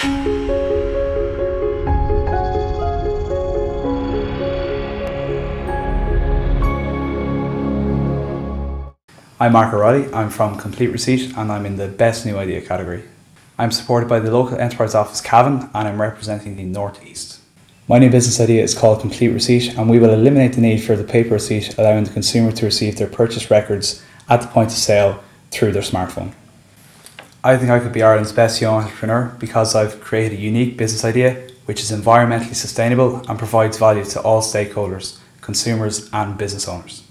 I'm Mark O'Reilly, I'm from Complete Receipt and I'm in the Best New Idea category. I'm supported by the local enterprise office Cavan and I'm representing the Northeast. My new business idea is called Complete Receipt and we will eliminate the need for the paper receipt allowing the consumer to receive their purchase records at the point of sale through their smartphone. I think I could be Ireland's best young entrepreneur because I've created a unique business idea which is environmentally sustainable and provides value to all stakeholders, consumers and business owners.